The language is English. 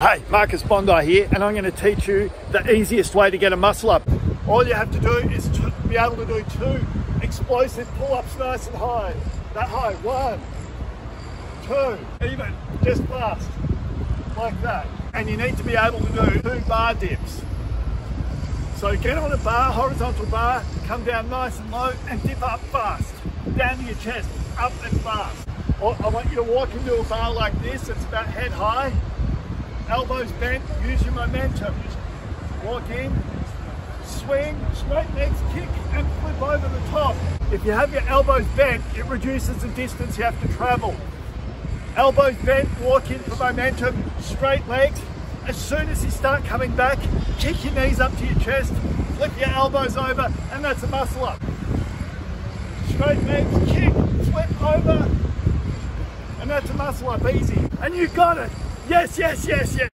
Hey, Marcus Bondi here, and I'm going to teach you the easiest way to get a muscle up. All you have to do is to be able to do two explosive pull-ups nice and high. That high, one, two, even, just fast, like that. And you need to be able to do two bar dips. So get on a bar, horizontal bar, come down nice and low, and dip up fast, down to your chest, up and fast. I want you to walk into a bar like this, it's about head high, elbows bent, use your momentum. Walk in, swing, straight legs, kick, and flip over the top. If you have your elbows bent, it reduces the distance you have to travel. Elbows bent, walk in for momentum, straight legs. As soon as you start coming back, kick your knees up to your chest, flip your elbows over, and that's a muscle up. Straight legs, kick, flip over, and that's a muscle up, easy. And you got it. Yes, yes, yes, yes.